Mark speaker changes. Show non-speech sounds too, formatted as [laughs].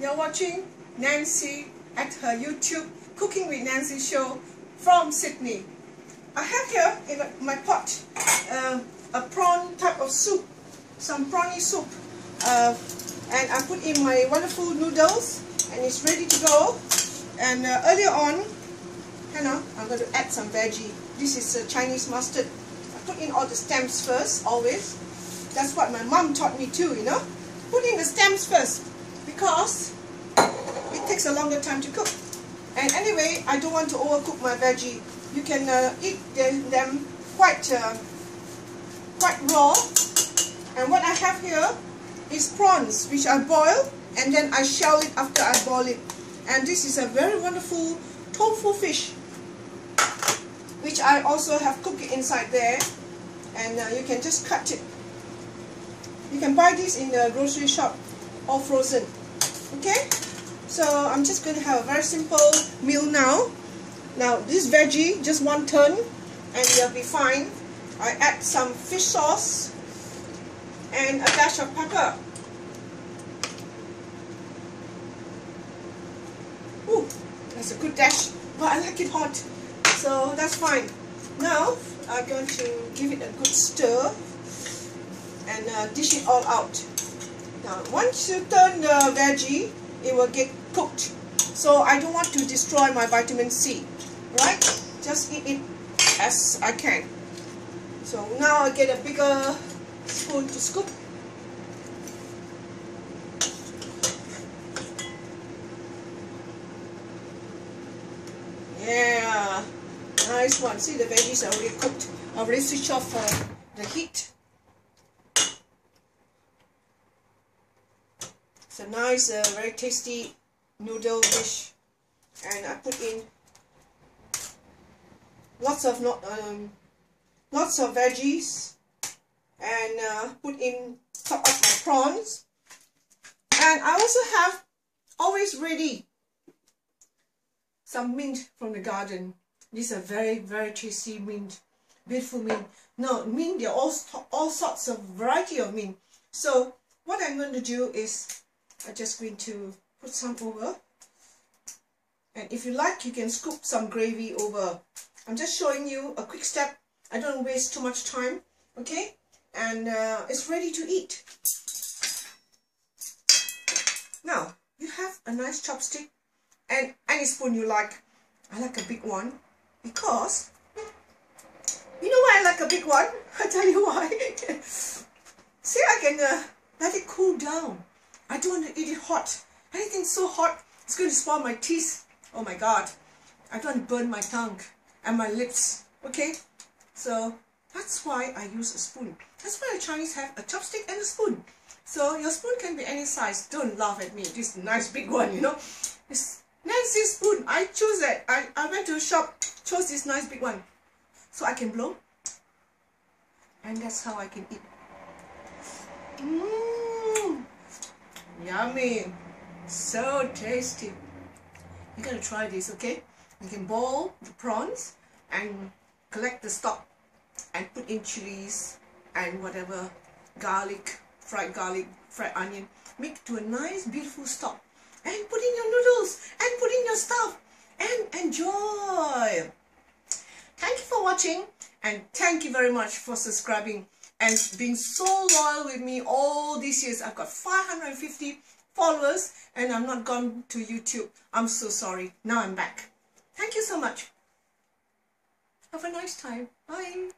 Speaker 1: You're watching Nancy at her YouTube Cooking with Nancy show from Sydney. I have here in my pot uh, a prawn type of soup, some prawny soup. Uh, and I put in my wonderful noodles and it's ready to go. And uh, earlier on, you know, I'm going to add some veggie. This is uh, Chinese mustard. I put in all the stems first, always. That's what my mom taught me too, you know. Put in the stems first because it takes a longer time to cook. And anyway, I don't want to overcook my veggie. You can uh, eat them quite, uh, quite raw. And what I have here is prawns, which I boil and then I shell it after I boil it. And this is a very wonderful tofu fish, which I also have cooked inside there. And uh, you can just cut it. You can buy this in the grocery shop, all frozen. Okay? So I'm just going to have a very simple meal now. Now this veggie, just one turn and you'll be fine. I add some fish sauce and a dash of pepper. Ooh, that's a good dash, but I like it hot, so that's fine. Now I'm going to give it a good stir and uh, dish it all out. Now once you turn the veggie, it will get cooked. So I don't want to destroy my vitamin C, right? Just eat it as I can. So now I get a bigger spoon to scoop. Yeah, nice one. See the veggies are already cooked. I already switch off uh, the heat. A nice, uh, very tasty noodle dish. And I put in lots of not um, lots of veggies and uh, put in top of my prawns. And I also have always ready some mint from the garden. These are very, very tasty mint, beautiful mint. No, mint, there are all, all sorts of variety of mint. So what I'm going to do is I'm just going to put some over. And if you like, you can scoop some gravy over. I'm just showing you a quick step. I don't waste too much time, okay? And uh, it's ready to eat. Now, you have a nice chopstick and any spoon you like. I like a big one because, you know why I like a big one? [laughs] I'll tell you why. [laughs] See, I can uh, let it cool down. I don't want to eat it hot. Anything so hot, it's going to spoil my teeth. Oh my god. I don't want to burn my tongue and my lips. Okay? So, that's why I use a spoon. That's why the Chinese have a chopstick and a spoon. So, your spoon can be any size. Don't laugh at me. This nice big one, you know. It's Nancy's spoon. I chose that. I, I went to the shop, chose this nice big one. So I can blow. And that's how I can eat. Mmm. Yummy. So tasty. You gotta try this, okay? You can boil the prawns and collect the stock and put in chilies and whatever garlic, fried garlic, fried onion. Make to a nice beautiful stock and put in your noodles and put in your stuff and enjoy. Thank you for watching and thank you very much for subscribing and being so loyal with me all these years. I've got 550 followers and I'm not gone to YouTube. I'm so sorry. Now I'm back. Thank you so much. Have a nice time. Bye.